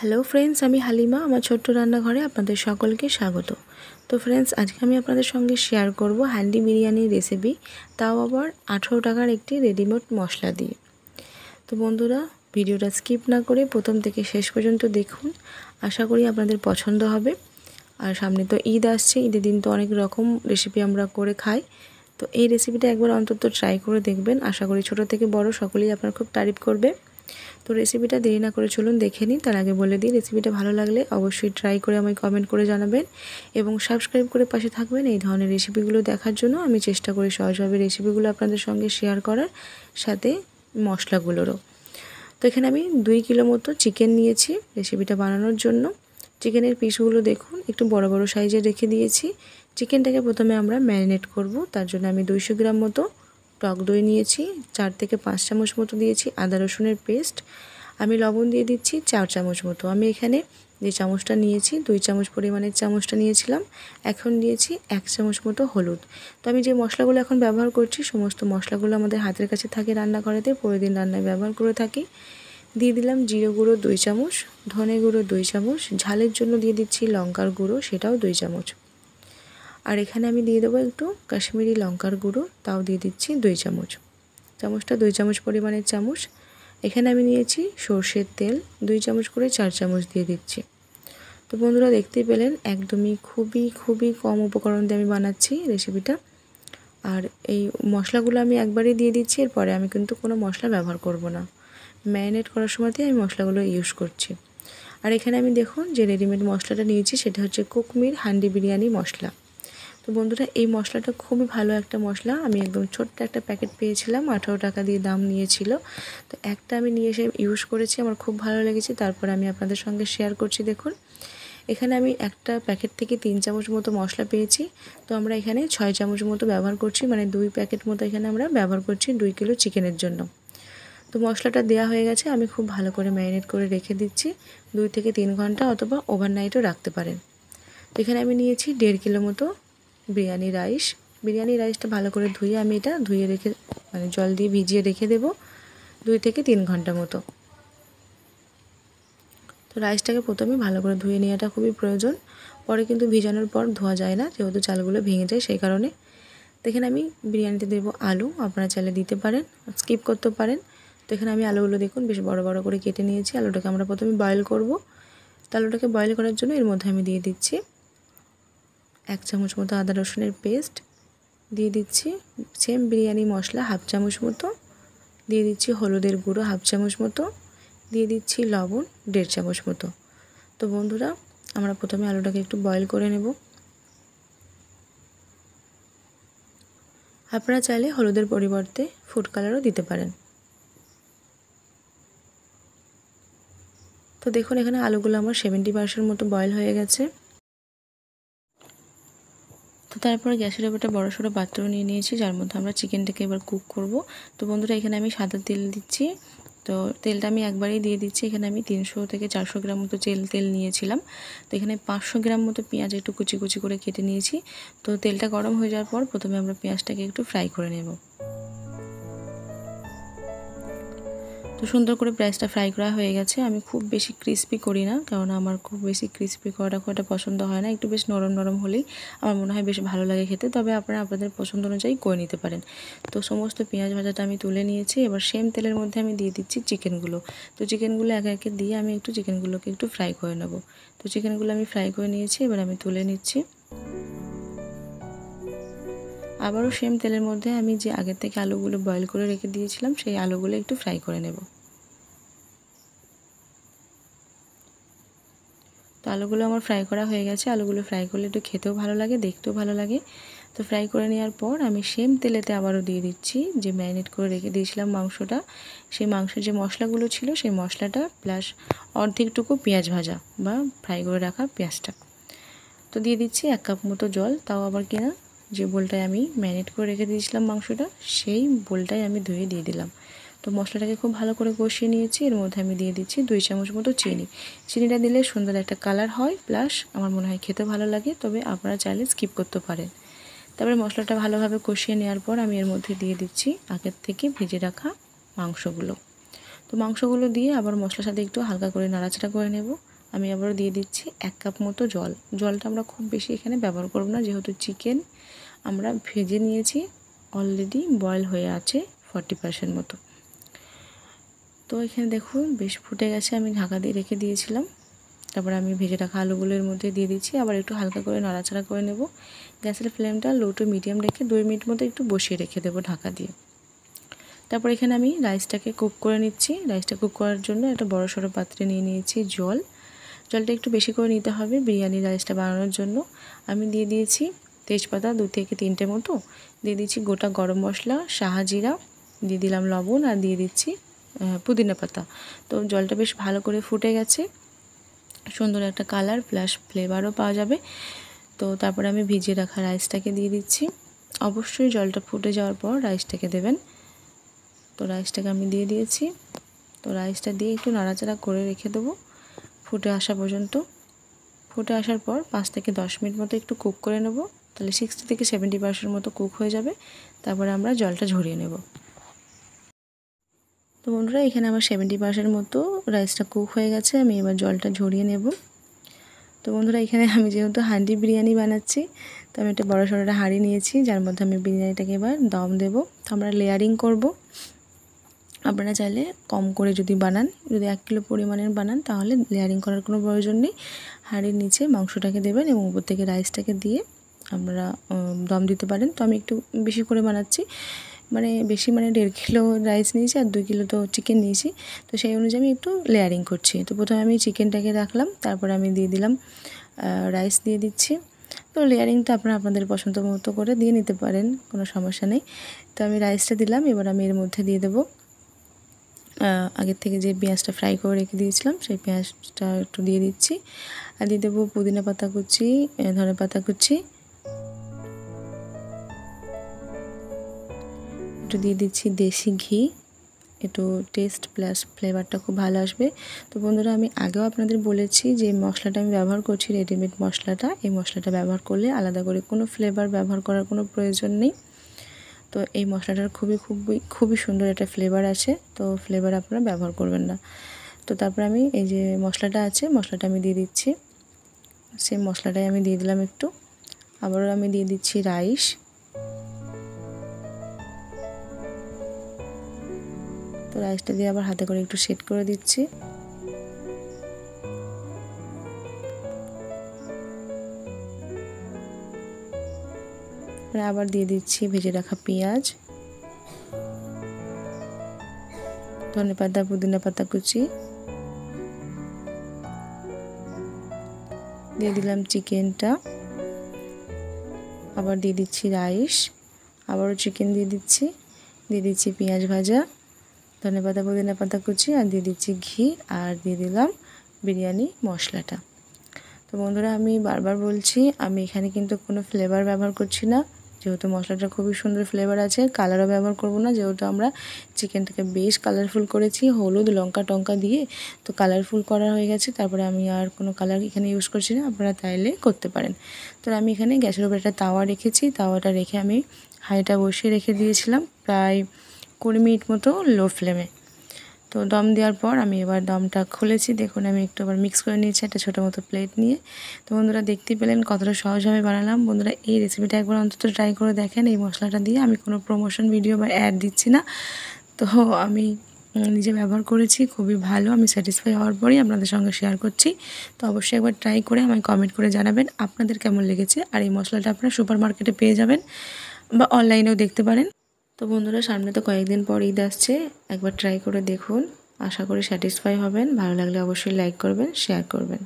Hello friends আমি হালিমা, আমার ছোট্ট রান্নাঘরে আপনাদের সকলকে স্বাগত। তো ফ্রেন্ডস আজকে আমি আপনাদের সঙ্গে শেয়ার করব হ্যান্ডি বিরিয়ানির রেসিপি তাও আবার আঠেরো টাকার একটি রেডিমেড মশলা দিয়ে। তো বন্ধুরা, ভিডিওটা স্কিপ না করে প্রথম থেকে শেষ পর্যন্ত দেখুন, আশা করি আপনাদের পছন্দ হবে। আর সামনে তো ঈদ আসছে, ঈদের দিন তো অনেক রকম রেসিপি আমরা করে খাই। তো এই রেসিপিটা একবার অন্তত ট্রাই করে দেখবেন। আশা করি ছোট থেকে বড় সকলেই আপনার খুব তারিফ করবে। তো রেসিপিটা দেরি না করে চলুন দেখে নিন তার আগে বলে দিই রেসিপিটা ভালো লাগলে অবশ্যই ট্রাই করে আমায় কমেন্ট করে জানাবেন এবং সাবস্ক্রাইব করে পাশে থাকবেন এই ধরনের রেসিপিগুলো দেখার জন্য। আমি চেষ্টা করি সহজভাবে রেসিপিগুলো আপনাদের সঙ্গে শেয়ার করার সাথে মশলাগুলোরও। তো এখানে আমি দুই কিলো মতো চিকেন নিয়েছি রেসিপিটা বানানোর জন্য। চিকেনের পিসগুলো দেখুন, একটু বড় বড় সাইজে রেখে দিয়েছি। চিকেনটাকে প্রথমে আমরা ম্যারিনেট করব, তার জন্য আমি দুইশো গ্রাম মতো টক দই নিয়েছি, চার থেকে পাঁচ চামচ মতো দিয়েছি আদা রসুনের পেস্ট। আমি লবণ দিয়ে দিচ্ছি চার চামচ মতো। আমি এখানে যে চামচটা নিয়েছি, দুই চামচ পরিমাণের চামচটা নিয়েছিলাম। এখন দিয়েছি এক চামচ মতো হলুদ। তো আমি যে মশলাগুলো এখন ব্যবহার করছি, সমস্ত মশলাগুলো আমাদের হাতের কাছে থাকে রান্নাঘরেতে, প্রতিদিন রান্নায় ব্যবহার করে থাকি। দিয়ে দিলাম জিরে গুঁড়ো দুই চামচ, ধনে গুঁড়ো দুই চামচ, ঝালের জন্য দিয়ে দিচ্ছি লঙ্কার গুঁড়ো, সেটাও দুই চামচ। আর এখানে আমি দিয়ে দেবো একটু কাশ্মীরি লঙ্কার গুঁড়ো, তাও দিয়ে দিচ্ছি দুই চামচ। চামচটা দুই চামচ পরিমাণের চামচ। এখানে আমি নিয়েছি সর্ষের তেল, দুই চামচ করে চার চামচ দিয়ে দিচ্ছি। তো বন্ধুরা দেখতেই পেলেন, একদমই খুবই খুবই কম উপকরণ দিয়ে আমি বানাচ্ছি রেসিপিটা। আর এই মশলাগুলো আমি একবারই দিয়ে দিচ্ছি, এরপরে আমি কিন্তু কোনো মশলা ব্যবহার করব না। ম্যারিনেট করার সময়তেই আমি মশলাগুলো ইউজ করছি। আর এখানে আমি দেখুন যে রেডিমেড মশলাটা নিয়েছি, সেটা হচ্ছে কুকমির হান্ডি বিরিয়ানি মশলা। তো বন্ধুরা, এই মশলাটা খুবই ভালো একটা মশলা। আমি একদম ছোট্ট একটা প্যাকেট পেয়েছিলাম, আঠারো টাকা দিয়ে দাম নিয়েছিল। তো একটা আমি নিয়ে এসে ইউজ করেছি, আমার খুব ভালো লেগেছে। তারপর আমি আপনাদের সঙ্গে শেয়ার করছি, দেখুন। এখানে আমি একটা প্যাকেট থেকে তিন চামচ মতো মশলা পেয়েছি। তো আমরা এখানে ছয় চামচ মতো ব্যবহার করছি মানে দুই প্যাকেট মতো এখানে আমরা ব্যবহার করছি দুই কিলো চিকেনের জন্য। তো মশলাটা দেওয়া হয়ে গেছে, আমি খুব ভালো করে ম্যারিনেট করে রেখে দিচ্ছি। দুই থেকে তিন ঘণ্টা অথবা ওভারনাইটও রাখতে পারেন। এখানে আমি নিয়েছি দেড় কিলো মতো বিরিয়ানি রাইস। বিরিয়ানি রাইসটা ভালো করে ধুয়ে আমি এটা ধুয়ে রেখে মানে জল দিয়ে ভিজিয়ে রেখে দেব দুই থেকে তিন ঘণ্টা মতো। তো রাইসটাকে প্রথমে ভালো করে ধুয়ে নেওয়াটা খুবই প্রয়োজন। পরে কিন্তু ভিজানোর পর ধোয়া যায় না, যেহেতু চালগুলো ভেঙে যায় সেই কারণে। তো এখানে আমি বিরিয়ানিতে দেবো আলু, আপনারা চাইলে দিতে পারেন, স্কিপ করতে পারেন। তো এখানে আমি আলুগুলো দেখুন বেশ বড় বড় করে কেটে নিয়েছি। আলুটাকে আমরা প্রথমে বয়েল করব। তো আলুটাকে বয়েল করার জন্য এর মধ্যে আমি দিয়ে দিচ্ছি এক চামচ মতো আদা রসুনের পেস্ট দিয়ে দিচ্ছি। সেম বিরিয়ানি মশলা হাফ চামচ মতো দিয়ে দিচ্ছি হলুদের গুঁড়ো হাফ চামচ মতো দিয়ে দিচ্ছি লবণ দেড় চামচ মতো। তো বন্ধুরা, আমরা প্রথমে আলুটাকে একটু বয়েল করে নেব। আপনারা চাইলে হলুদের পরিবর্তে ফুড কালারও দিতে পারেন। তো দেখুন, এখানে আলুগুলো আমার সেভেন্টি পার্সেন্ট মতো বয়েল হয়ে গেছে। তো তারপর গ্যাসের ওপরটা বড়ো সড়ো পাত্র নিয়ে নিয়েছি, যার মধ্যে আমরা চিকেনটাকে এবার কুক করব। তো বন্ধুরা, এখানে আমি সাদা তেল দিচ্ছি। তো তেলটা আমি একবারেই দিয়ে দিচ্ছি। এখানে আমি তিনশো থেকে চারশো গ্রাম মতো তেল তেল নিয়েছিলাম। তো এখানে পাঁচশো গ্রাম মতো পেঁয়াজ একটু কুচি কুচি করে কেটে নিয়েছি। তো তেলটা গরম হয়ে যাওয়ার পর প্রথমে আমরা পেঁয়াজটাকে একটু ফ্রাই করে নেব। তো সুন্দর করে প্রাইসটা ফ্রাই করা হয়ে গেছে। আমি খুব বেশি ক্রিস্পি করি না কারণ আমার খুব বেশি ক্রিস্পি করাটা খুব একটা পছন্দ হয় না। একটু বেশ নরম নরম হলেই আমার মনে হয় বেশ ভালো লাগে খেতে, তবে আপনারা আপনাদের পছন্দ অনুযায়ী করে নিতে পারেন। তো সমস্ত পেঁয়াজ ভাজাটা আমি তুলে নিয়েছি। এবার সেম তেলের মধ্যে আমি দিয়ে দিচ্ছি চিকেনগুলো তো চিকেনগুলো একে একে দিয়ে আমি একটু চিকেনগুলোকে একটু ফ্রাই করে নেব। তো চিকেনগুলো আমি ফ্রাই করে নিয়েছি, এবার আমি তুলে নিচ্ছি। আবারও সেম তেলের মধ্যে আমি যে আগের থেকে আলুগুলো বয়েল করে রেখে দিয়েছিলাম, সেই আলুগুলো একটু ফ্রাই করে নেব। তো আলুগুলো আমার ফ্রাই করা হয়ে গেছে। আলুগুলো ফ্রাই করলে একটু খেতেও ভালো লাগে, দেখতেও ভালো লাগে। তো ফ্রাই করে নেওয়ার পর আমি সেম তেলেতে আবারও দিয়ে দিচ্ছি যে ম্যারিনেট করে রেখে দিয়েছিলাম মাংসটা। সেই মাংসের যে মশলাগুলো ছিল, সেই মশলাটা প্লাস অর্ধেকটুকু পেঁয়াজ ভাজা বা ফ্রাই করে রাখা পেঁয়াজটা। তো দিয়ে দিচ্ছি এক কাপ মতো জল, তাও আবার কিনা যে বোলটায় আমি ম্যারিনেট করে রেখে দিয়েছিলাম মাংসটা, সেই বোলটাই আমি ধুয়ে দিয়ে দিলাম। তো মশলাটাকে খুব ভালো করে কষিয়ে নিয়েছি। এর মধ্যে আমি দিয়ে দিচ্ছি দুই চামচ মতো চিনি। চিনিটা দিলে সুন্দর একটা কালার হয়, প্লাস আমার মনে হয় খেতে ভালো লাগে, তবে আপনারা চাইলে স্কিপ করতে পারেন। তারপরে মশলাটা ভালোভাবে কষিয়ে নেওয়ার পর আমি এর মধ্যে দিয়ে দিচ্ছি আগের থেকে ভেজে রাখা মাংসগুলো। তো মাংসগুলো দিয়ে আবার মশলার সাথে একটু হালকা করে নাড়াচাড়া করে নেব। আমি আবারও দিয়ে দিচ্ছি এক কাপ মতো জল। জলটা আমরা খুব বেশি এখানে ব্যবহার করব না, যেহেতু চিকেন আমরা ভেজে নিয়েছি অলরেডি বয়েল হয়ে আছে ফর্টি পার্সেন্ট মতো। তো এখানে দেখুন, বেশ ফুটে গেছে, আমি ঢাকা দিয়ে রেখে দিয়েছিলাম। তারপর আমি ভেজে রাখা আলুগুলোর মধ্যে দিয়ে দিচ্ছি, আবার একটু হালকা করে নাড়াচাড়া করে নেব। গ্যাসের ফ্লেমটা লো টু মিডিয়াম রেখে দুই মিনিট মতো একটু বসিয়ে রেখে দেবো ঢাকা দিয়ে। তারপর এখানে আমি রাইসটাকে কুক করে নিচ্ছি। রাইসটা কুক করার জন্য একটা বড় সড়ো পাত্রে নিয়ে নিয়েছি জল। জলটা একটু বেশি করে নিতে হবে বিরিয়ানি রাইসটা বানানোর জন্য। আমি দিয়ে দিয়েছি তেজপাতা দু থেকে তিনটে মতো। দিয়ে দিচ্ছি গোটা গরম মশলা সাহাজিরা দিয়ে দিলাম লবণ আর দিয়ে দিচ্ছি পুদিনা পাতা। তো জলটা বেশ ভালো করে ফুটে গেছে। সুন্দর একটা কালার প্লাস ফ্লেভারও পাওয়া যাবে। তো তারপরে আমি ভিজিয়ে রাখা রাইসটাকে দিয়ে দিচ্ছি। অবশ্যই জলটা ফুটে যাওয়ার পর রাইসটাকে দেবেন। তো রাইসটাকে আমি দিয়ে দিয়েছি। তো রাইসটা দিয়ে একটু নাড়াচাড়া করে রেখে দেবো। ফুটে আসা পর্যন্ত, ফুটে আসার পর পাঁচ থেকে দশ মিনিট মতো একটু কুক করে নেব। তাহলে সিক্সটি থেকে সেভেন্টি পার্সেন্ট মতো কুক হয়ে যাবে। তারপরে আমরা জলটা ঝরিয়ে নেব। তো বন্ধুরা, এখানে আমার সেভেন্টি পার্সেন্ট মতো রাইসটা কুক হয়ে গেছে। আমি এবার জলটা ঝরিয়ে নেব। তো বন্ধুরা, এখানে আমি যেহেতু হান্ডি বিরিয়ানি বানাচ্ছি, তো আমি একটা বড়ো সড়োটা হাঁড়ি নিয়েছি, যার মধ্যে আমি বিরিয়ানিটাকে এবার দম দেবো। তো আমরা লেয়ারিং করব। আপনারা চাইলে কম করে যদি বানান, যদি এক কিলো পরিমাণের বানান, তাহলে লেয়ারিং করার কোনো প্রয়োজন নেই। হাঁড়ির নিচে মাংসটাকে দেবেন এবং উপর থেকে রাইসটাকে দিয়ে আমরা দম দিতে পারেন। তো আমি একটু বেশি করে বানাচ্ছি। মানে বেশি মানে দেড় কিলো রাইস নিয়েছি আর দুই কিলো তো চিকেন নিয়েছি। তো সেই অনুযায়ী আমি একটু লেয়ারিং করছি। তো প্রথমে আমি চিকেনটাকে রাখলাম, তারপরে আমি দিয়ে দিলাম রাইস দিয়ে দিচ্ছি। তো লেয়ারিংটা আপনারা আপনাদের পছন্দ মতো করে দিয়ে নিতে পারেন, কোনো সমস্যা নেই। তো আমি রাইসটা দিলাম, এবার আমি এর মধ্যে দিয়ে দেবো আগের থেকে যে পেঁয়াজটা ফ্রাই করে রেখে দিয়েছিলাম, সেই পেঁয়াজটা একটু দিয়ে দিচ্ছি। আর দিয়ে দেবো পুদিনা পাতা কুচি ধনে পাতা কুচি। একটু দিয়ে দিচ্ছি দেশি ঘি। একটু টেস্ট প্লাস ফ্লেভারটা খুব ভালো আসবে। তো বন্ধুরা, আমি আগেও আপনাদের বলেছি যে মশলাটা আমি ব্যবহার করছি রেডিমেড মশলাটা। এই মশলাটা ব্যবহার করলে আলাদা করে কোনো ফ্লেভার ব্যবহার করার কোনো প্রয়োজন নেই। তো এই মশলাটার খুবই খুবই খুবই সুন্দর একটা ফ্লেভার আছে, তো ফ্লেভার আপনারা ব্যবহার করবেন না। তো তারপর আমি এই যে মশলাটা আছে, মশলাটা আমি দিয়ে দিচ্ছি। সেই মশলাটাই আমি দিয়ে দিলাম একটু। আবারও আমি দিয়ে দিচ্ছি রাইস তো রাইসটা দিয়ে আবার হাতে করে একটু সেট করে দিচ্ছি। আবার দিয়ে দিচ্ছি ভেজে রাখা পেঁয়াজ ধনে পাতা পুদিনা পাতা কুচি। দিয়ে দিলাম চিকেনটা। আবার দিয়ে দিচ্ছি রাইস। আবারও চিকেন দিয়ে দিচ্ছি। দিয়ে দিচ্ছি পেঁয়াজ ভাজা ধনে পাতা পুদিনা পাতা কুচি আর দিয়ে দিচ্ছি ঘি আর দিয়ে দিলাম বিরিয়ানি মশলাটা। তো বন্ধুরা, আমি বারবার বলছি, আমি এখানে কিন্তু কোনো ফ্লেভার ব্যবহার করছি না। যেহেতু মশলাটা খুবই সুন্দর ফ্লেভার আছে কালারও ব্যবহার করব না, যেহেতু আমরা চিকেনটাকে বেশ কালারফুল করেছি, হলুদ, লঙ্কা টঙ্কা দিয়ে, তো কালারফুল করা হয়ে গেছে, তারপরে আমি আর কোনো কালার এখানে ইউজ করছি না, আপনারা তাইলে করতে পারেন। তো আমি এখানে গ্যাসের উপর একটা তাওয়া রেখেছি, তাওয়াটা রেখে আমি হাইটা বসিয়ে রেখে দিয়েছিলাম, প্রায় কুড়ি মিনিট মতো লো ফ্লেমে তো দম দেওয়ার পর আমি এবার দমটা খুলেছি। দেখুন, আমি একটু আবার মিক্স করে নিয়েছি একটা ছোটো মতো প্লেট নিয়ে। তো বন্ধুরা দেখতে পেলেন কতটা সহজভাবে বানালাম। বন্ধুরা, এই রেসিপিটা একবার অন্তত ট্রাই করে দেখেন। এই মশলাটা দিয়ে আমি কোনো প্রমোশন ভিডিও বা অ্যাড দিচ্ছি না। তো আমি নিজে ব্যবহার করেছি, খুবই ভালো। আমি স্যাটিসফাই হওয়ার পরেই আপনাদের সঙ্গে শেয়ার করছি। তো অবশ্যই একবার ট্রাই করে আমায় কমেন্ট করে জানাবেন আপনাদের কেমন লেগেছে। আর এই মশলাটা আপনারা সুপার মার্কেটে পেয়ে যাবেন বা অনলাইনেও দেখতে পারেন। তো বন্ধুরা, সামনে তো কয়েকদিন পর ঈদ আসছে। একবার ট্রাই করে দেখুন। আশা করি স্যাটিসফাই হবেন। ভালো লাগলে অবশ্যই লাইক করবেন শেয়ার করবেন।